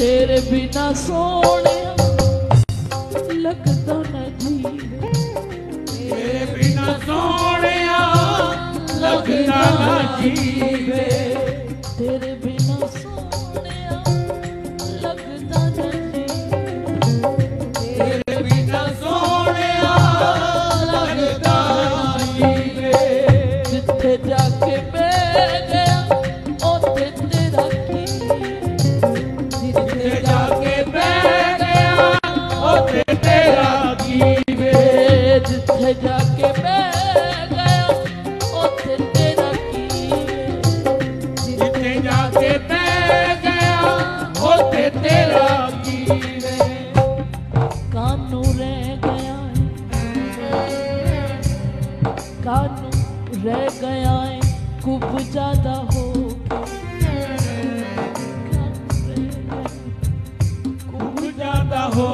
ਤੇਰੇ ਬਿਨਾ ਸੋਹਣਿਆ ਲੱਗਦਾ ਨਾ ਜੀਵੇ। ਤੇਰੇ ਬਿਨਾ ਸੋਹਣਿਆ ਲੱਗਦਾ ਨਾ ਜੀਵੇ। ਤੇਰੇ ਬਿਨਾ ਸੋਹਣਿਆ ਲੱਗਦਾ ਨਾ ਜੀਵੇ। ਤੇਰੇ ਬਿਨਾ ਸੋਹਣਿਆ ਲੱਗਦਾ ਨਾ ਜੀਵੇ। ਜਿੱਥੇ ਜਾ ਕੇ ਬਹਿ जाके तेरा जाके कानू रह गया, कानू गया है खूब ज़्यादा हो गया, खूब ज़्यादा हो